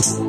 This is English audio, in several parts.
Thank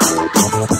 Oh.